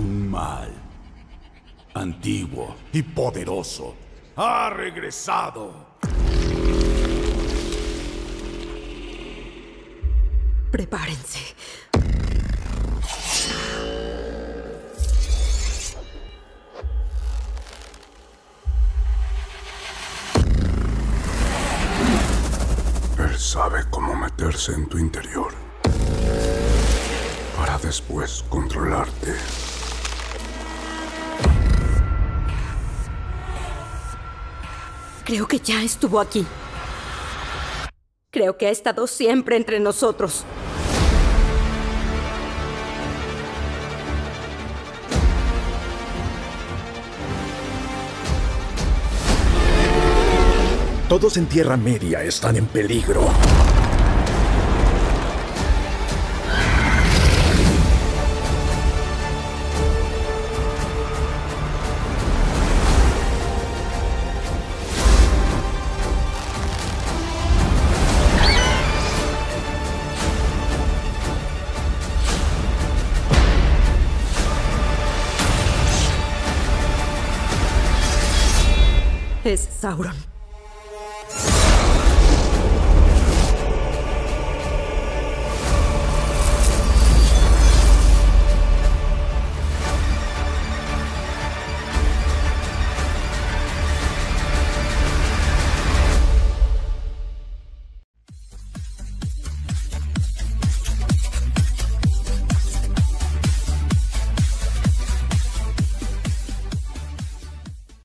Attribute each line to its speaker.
Speaker 1: mal, antiguo y poderoso, ha regresado.
Speaker 2: Prepárense.
Speaker 1: Él sabe cómo meterse en tu interior para después controlarte.
Speaker 2: Creo que ya estuvo aquí. Creo que ha estado siempre entre nosotros.
Speaker 3: Todos en Tierra Media están en peligro.
Speaker 2: Es Sauron.